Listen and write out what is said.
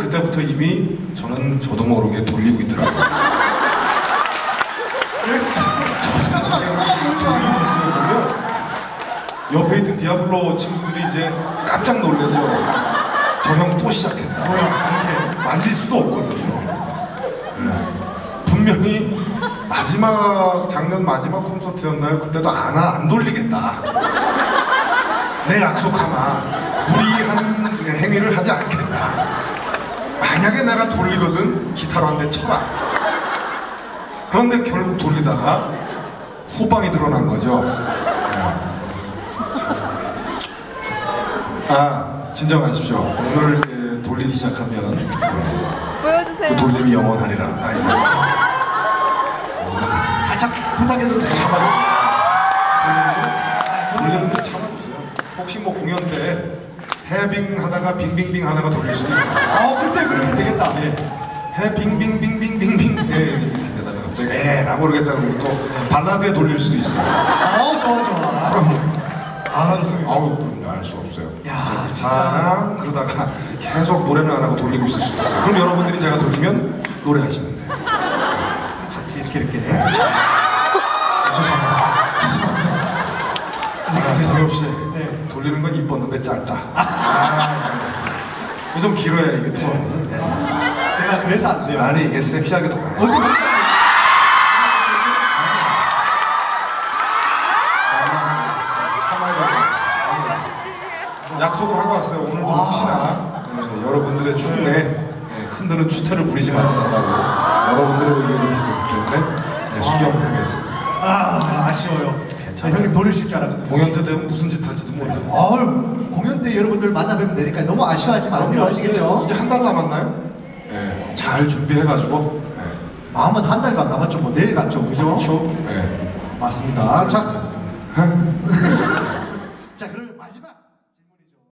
그때부터 이미 저는 저도 모르게 돌리고 있더라고요. 여기서 저 아니야? 있어요. 옆에 있던 디아블로 친구들이 이제 깜짝 놀라죠. 저 형 또 시작했다. 뭐야 이렇게 말릴 수도 없거든요. 네. 분명히 마지막 작년 마지막 콘서트였나요? 그때도 안, 하- 안 돌리겠다. 내 약속하마. 무리한 행위를 하지 않겠다. 만약에 내가 돌리거든 기타로 한 대 쳐라. 그런데 결국 돌리다가 후방이 드러난 거죠. 네. 아 진정하십시오. 오늘 예, 돌리기 시작하면 예, 그 보여주세요. 돌림이 영원하리라. 아, 이제 살짝 부탁해도 되죠? 돌리는 거 참아주세요. 혹시 뭐 공연 때 해빙 하다가 빙빙빙 하다가 돌릴 수도 있어요. 어 그때 그러면 되겠다. 예. 해빙빙빙빙빙빙 예, 이렇게 되다가 갑자기 에나 모르겠다 그러면 또 발라드에 돌릴 수도 있어요. 어 좋아 좋아. 그럼요. 아 좋습니다. 아우 그럼요 알수 없어요. 야, 진짜. 자 그러다가 계속 노래는 안 하고 돌리고 있을 수도 있어요. 그럼 여러분들이 제가 돌리면 노래하시면 돼요. 같이 이렇게 이렇게. 죄송합니다. 죄송합니다. 선생님 아, 죄송합니다. 정엽 씨. 네. 돌리는 건 이뻤는데 짧다. 아, 좀 길어야 이게 톤. 제가 그래서 안 돼요. 아니 이게 섹시하게 돌아요. 어떻게 약속을 하고 왔어요. 오늘도 혹시나 예, 여러분들의 춤에 예, 흔드는 추태를 부리지 말아달라고 여러분들의 의견이 있었기 때문에 예, 수정하겠습니다. 아 아쉬워요. 자, 형님 돌리실 줄 알았거든요. 공연 때 되면 무슨 짓 할지도 몰라요. 어우 때 여러분들 만나 뵙면 되니까 너무 아쉬워하지 마세요. 아시겠죠? 이제 한 달 남았나요? 예, 잘 준비해가지고 예, 마음은 한 달도 안 남았죠. 뭐 내일 갔죠. 그죠? 그렇죠. 예. 맞습니다. 자, 자 그러면 마지막.